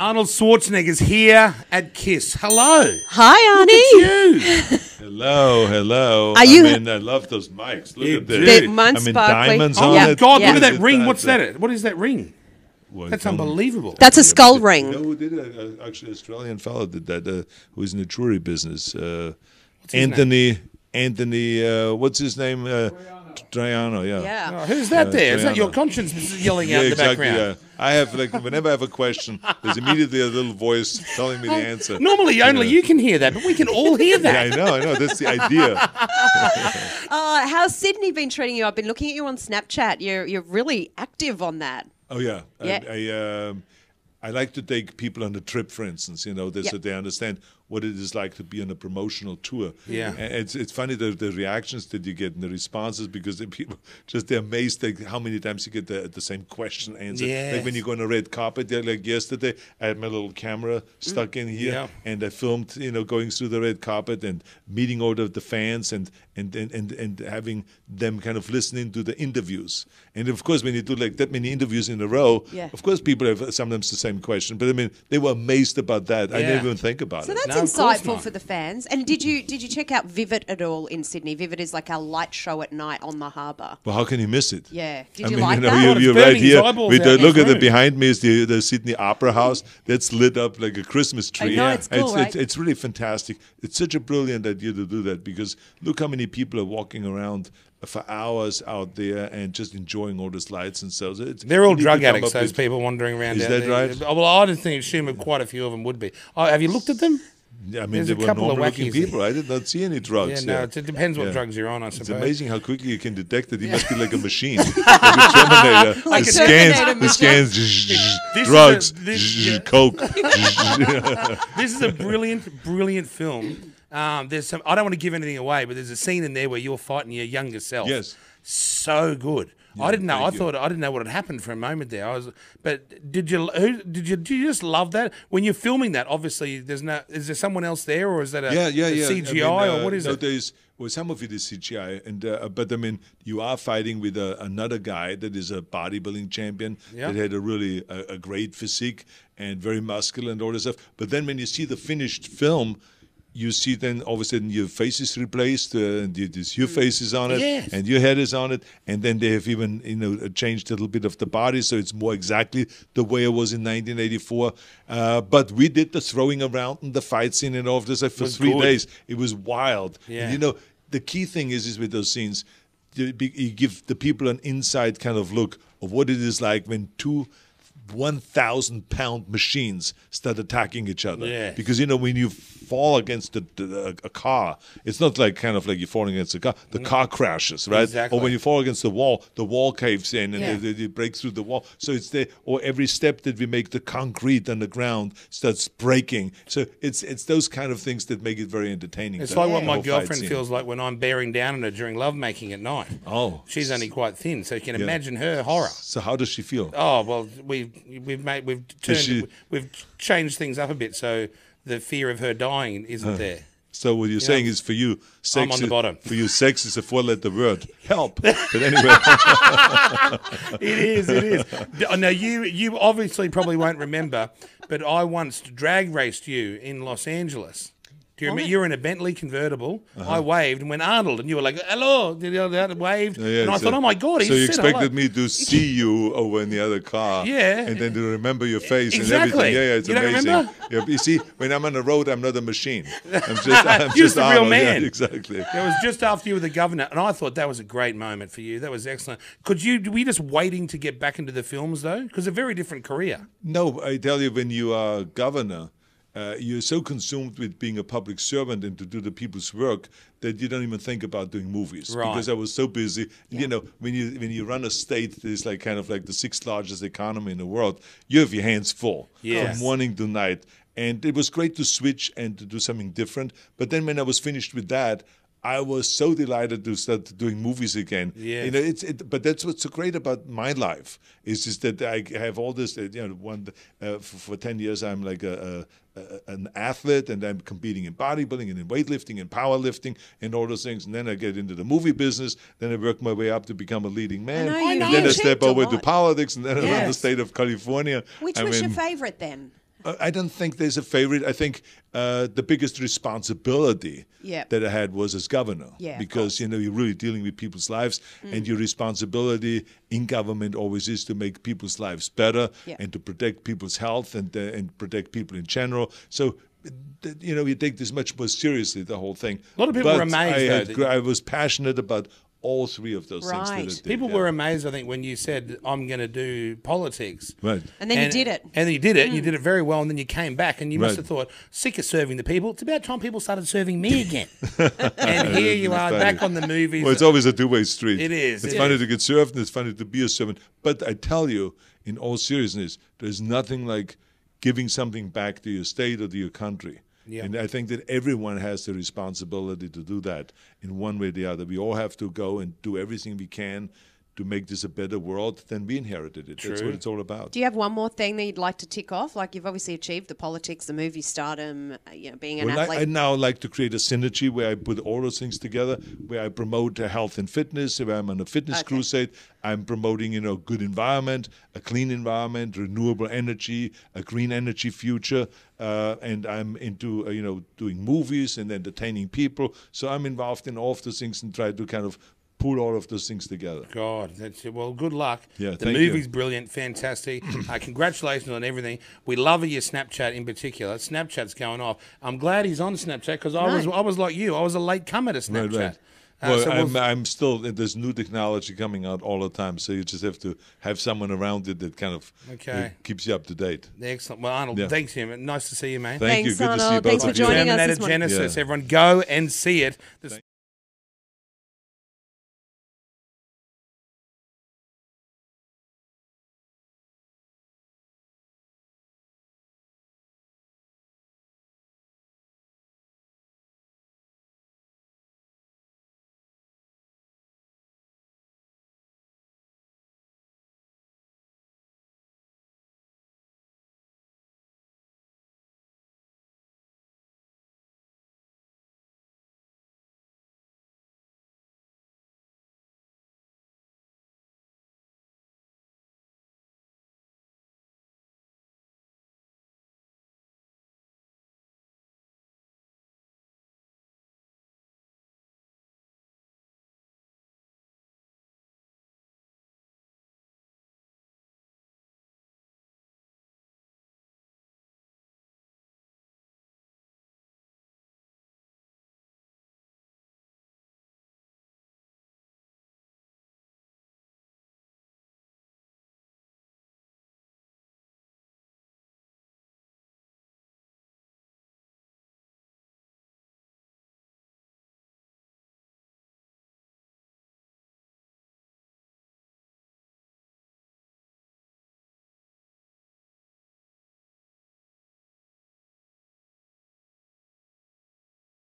Arnold Schwarzenegger's here at Kiss. Hello. Hi, Arnie. You. Hello, hello. Are you- I mean, I love those mics. Look You at do. this. The- mine's I mean, sparkly. diamonds Oh, on yeah. it. God, Yeah. look at that Is it ring. What's that? What is that ring? Well, That's come- unbelievable. That's a skull You ring. know who did it? Uh, actually, Australian fellow did that. Uh, who's in the jewelry business? Uh, his Anthony. Anthony. Uh, what's his name? Uh, Troiano. Yeah. Yeah. Oh, who's that Yeah, there? Is that your conscience yelling Yeah, out in the exactly. background? Yeah. I have like whenever I have a question, there's immediately a little voice telling me the answer. Normally, only you can hear that, but we can all hear that. Yeah, that. I know, I know. That's the idea. Uh, how's Sydney been treating you? I've been looking at you on Snapchat. You're you're really active on that. Oh yeah, Yeah. I, I, um, I like to take people on a trip, for instance. You know, they, so they understand what it is like to be on a promotional tour. Yeah. and it's it's funny the the reactions that you get and the responses because the people just they're amazed like how many times you get the, the same question answered. Like when you go on a red carpet, they're like yesterday, I had my little camera mm. stuck in here, Yeah. and I filmed, you know, going through the red carpet and meeting all of the fans and and, and, and and having them kind of listening to the interviews. And of course, when you do like that many interviews in a row, Yeah. of course, people have sometimes the same question. But I mean, they were amazed about that. I didn't even think about So it. So that's No, insightful for the fans. And did you did you check out Vivid at all in Sydney? Vivid is like our light show at night on the harbour. well, how can you miss it? Yeah. Did I you mean, like you know, that? you, it's you're right here. eyeballs With the, look at the behind me is the, the Sydney Opera House. That's lit up like a Christmas tree. I know, it's cool, it's, right? it's, it's really fantastic. It's such a brilliant idea to do that because look how many people are walking around for hours out there and just enjoying all these lights and so. it's- They're all you need to drug addicts, up those with- people wandering around Is out that there. right? Oh, Well, I didn't think, assume quite a few of them would be. Oh, have you looked at them? Yeah, I mean, There's they a were couple of normal looking wackies there. people. I did not see any Yeah, drugs. no, there. it depends what Yeah. drugs you're on, I suppose It's amazing how quickly you can detect it. He must be like a machine, like a Terminator. Like the a scans, Terminator the scans, This drugs, a- this- coke. This is a brilliant, brilliant film. Um, there's some. I don't want to give anything away, but there's a scene in there where you're fighting your younger self. Yes. so good. I didn't know. I thought I didn't know what had happened for a moment there. I was, but did you? Who did you? Did you just love that when you're filming that? Obviously, there's no. Is there someone else there, or is that a, yeah, yeah, yeah. I CGI, mean, or uh, what is no, it? There's, well, some of it is CGI, and uh, but I mean, you are fighting with uh, another guy that is a bodybuilding champion Yeah. that had a really a, a great physique and very muscular and all this stuff. But then when you see the finished film. You see, then all of a sudden your face is replaced, uh, and there's your face is on it, Yes. and your head is on it, and then they have even you know changed a little bit of the body, so it's more exactly the way it was in 1984. Uh, but we did the throwing around and the fight scene and all of this like, for three good. days. It was wild. Yeah. And you know, the key thing is is with those scenes, you give the people an inside kind of look of what it is like when two. 1,000 pound machines start attacking each other. Yeah. Because, you know, when you fall against a, a, a car, it's not like kind of like you're falling against a car. The mm. car crashes, right? Exactly. Or when you fall against the wall, the wall caves in and Yeah. it, it breaks through the wall. So it's there. Or every step that we make, the concrete on the ground starts breaking. So it's it's those kind of things that make it very entertaining. It's the- like what my girlfriend feels like when I'm bearing down on her during lovemaking at night. Oh. she's only quite thin, so you can imagine her horror. So how does she feel? Oh well, we've we've made we've turned she- we've changed things up a bit, so the fear of her dying isn't there. So what you're saying is for you, sex on the is, bottom. For you, sex is a four-letter word. Help. But anyway, It is, it is. Oh, now you you obviously probably won't remember, but I once drag raced you in Los Angeles. Do you remember? You were in a Bentley convertible. Uh-huh. I waved and went Arnold, and you were like, "Hello!" Did you waved? Yeah, and I so- thought, "Oh my god!" So you expected hello. me to see you over in the other car, Yeah. and then to remember your face Exactly. and everything. Yeah, yeah, it's You amazing. remember? Yeah, you see, when I'm on the road, I'm not a machine. I'm just, I'm just the real Arnold. Yeah, man. exactly. It was just after you were the governor, and I thought that was a great moment for you. That was excellent. Could you? Were you just waiting to get back into the films though? Because a very different career. No, I tell you, when you are governor, uh, you're so consumed with being a public servant and to do the people's work that you don't even think about doing movies Right. because I was so busy. You know, when you when you run a state that is like kind of like the sixth largest economy in the world, you have your hands full Yes. from morning to night. And it was great to switch and to do something different. But then when I was finished with that, I was so delighted to start doing movies again. Yes. You know, it's it, but that's what's so great about my life is just that I have all this. You know, one uh, for, for ten years I'm like a, a, a an athlete, and I'm competing in bodybuilding and in weightlifting and powerlifting and all those things. And then I get into the movie business. Then I work my way up to become a leading man. know, you and then I step over to politics, and then I run the state of California. Which I was your favourite then? Uh, I don't think there's a favorite. I think uh, the biggest responsibility Yeah. that I had was as governor. Yeah, Because, you know, you're really dealing with people's lives, Mm. and your responsibility in government always is to make people's lives better Yeah. and to protect people's health and, uh, and protect people in general. So, you know, you take this much more seriously, the whole thing. A lot of people were amazed, I, had that gr- you- I was passionate about all three of those things that I Right. did. People yeah. were amazed, I think, when you said, I'm going to do politics. Right. And then you did it. And then you did it. Mm. You did it very well. And then you came back and you must have thought, sick of serving the people. It's about time people started serving me again. and here you are Funny. back on the movies. Well, it's always a two-way street. It is, It's it funny is. to get served, and it's funny to be a servant. But I tell you, in all seriousness, there's nothing like giving something back to your state or to your country. Yeah. And I think that everyone has the responsibility to do that in one way or the other. We all have to go and do everything we can to make this a better world than we inherited it. That's what it's all about. Do you have one more thing that you'd like to tick off? Like you've obviously achieved the politics, the movie stardom, uh, you know, being an Well, athlete. I now like to create a synergy where I put all those things together, where I promote health and fitness, where I'm on a fitness Okay. crusade. I'm promoting, you know, good environment, a clean environment, renewable energy, a green energy future, uh, and I'm into, uh, you know, doing movies and entertaining people. So I'm involved in all of those things and try to kind of pull all of those things together. God, that's it. Well, good luck. Yeah, the thank you. movie's brilliant, fantastic. uh, congratulations on everything. We love your Snapchat in particular. Snapchat's going off. I'm glad he's on Snapchat because I was I was like you. I was a late comer to Snapchat. Right, right. Uh, well, so we'll- I'm, I'm still there's new technology coming out all the time, so you just have to have someone around it that kind of Okay. keeps you up to date. excellent. Well, Arnold, Yeah. thanks him. Nice to see you, man. Thank Thanks, you. Good to see you Arnold. both Thanks of for joining us Terminator this. Genisys. Yeah. Everyone, go and see it. This-